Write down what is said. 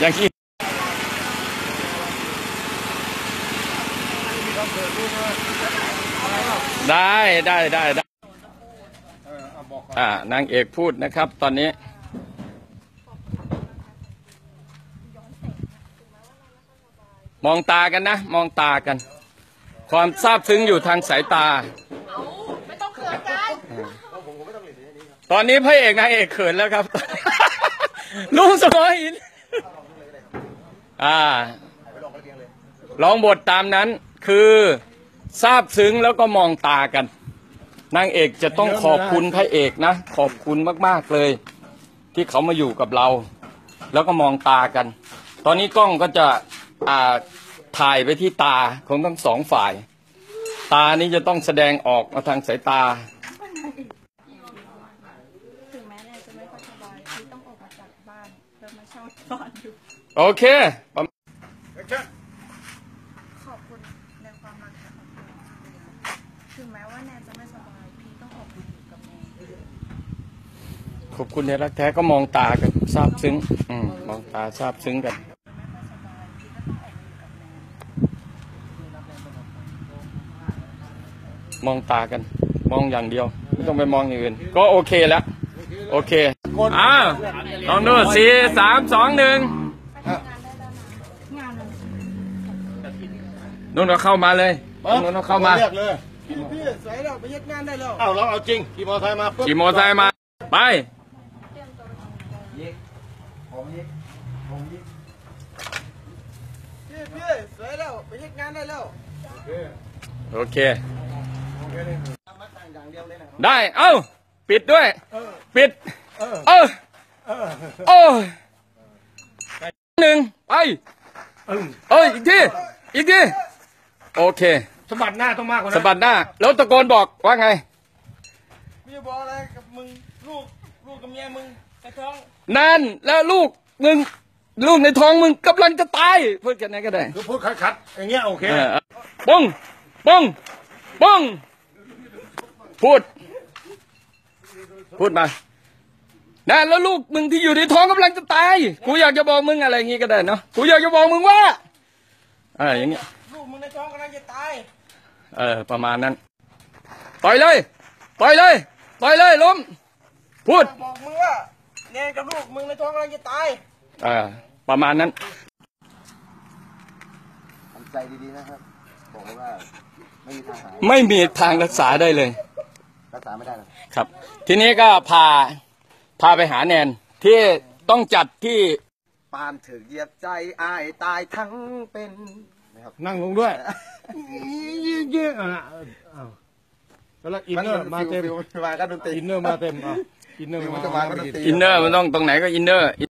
อย่างนี้ได้ได้ได้ได้อ่านางเอกพูดนะครับ ตอนนี้ มองตากันนะ มองตากัน ความซาบซึ้งอยู่ทางสายตา ตอนนตอนนี้พระเอกนางเอกเขินแล้วครับ ลุงสมอหิน อ่าร้องบทตามนั้นคือซาบซึ้งแล้วก็มองตากันนางเอกจะต้องขอบคุณพระเอกนะ ขอบคุณมากๆเลย ที่เขามาอยู่กับเรา แล้วก็มองตากัน ตอนนี้กล้องก็จะอ่าถ่ายไปที่ตาของทั้งสองฝ่าย ตานี้จะต้องแสดงออกมาทางสายตา ถึงแม้แนนจะไม่ค่อยสบายที่ต้องออกมาจากบ้านเพื่อ มาเช่าบ้านอยู่ โอเคประมาณขอบคุณในความรักของแนนถึงแม้ว่าแนนจะไม่สบาย พี่ต้องออกมาอยู่กับแนนขอบคุณในรักแท้ก็มองตากันซาบซึ้ง อืมมองตาซาบซึ้งกัน ไม่ค่อยสบาย พี่ก็ต้องออกมาอยู่กับแนนมองตากัน มองอย่างเดียว ไม่ต้องไปมองอย่างอื่น ก็โอเคแล้ว โอเค อ้าวลองดูสี่สามสองหนึ่งไปทำงานได้แล้วนะงานมันนุ่นก็เข้ามาเลยนุ่นก็เข้ามาเรียกเลยพี่ใส่แล้วไปเฮ็ดงานได้แล้วเอ้าเราเอาจริงขี่มอเตอร์ไซค์มาปุ๊บขี่มอเตอร์ไซค์มาไปพี่พี่ใส่แล้วไปเฮ็ดงานได้แล้วโอเคได้ เอ้า ปิดด้วย ปิด เออโอ้ยหนึ่งไปเอ้ยอีกทีอีกทีโอเคสะบัดหน้าต้องมากกว่าสะนั้นบัดหน้า แล้วตะโกนบอกว่าไงพี่บอกอะไรกับมึงลูกลูกกับเมียมึงในท้องนั่นแล้วลูกมึงลูกในท้องมึงกำลังจะตายพูดกันไหนก็ได้คือพูดคัดๆอย่างเงี้ยโอเคเออปงปงปงพูด พูดมา นั่นแล้วลูกมึงที่อยู่ในท้องกำลังจะตายกูอยากจะบอกมึงอะไรอย่างงี้ก็ได้เนาะกูอยากจะบอกมึงว่าเอออย่างเงี้ยลูกมึงในท้องกำลังจะตายเออประมาณนั้นต่อยเลยต่อยเลยต่อยเลยล้มพูดบอกมึงว่าแนนกับลูกมึงในท้องกำลังจะตายเออประมาณนั้นทำใจดีๆนะครับบอกเลยว่าไม่มีทางหายไม่มีทางรักษาได้เลย รักษาไม่ได้หรอกครับ ทีนี้ก็พา พาไปหาแนนที่ต้องจัดที่ปานถึงเหยียบใจอายตายทั้งเป็นนะครับนั่งลงด้วยเยอะๆอะอ้าวแล้ว inner มาเต็ม feel feel มาก็ดนตรี inner มาเต็มอะ inner feel มามันจะมาก็ดนตรี inner มันต้องตรงไหนก็ inner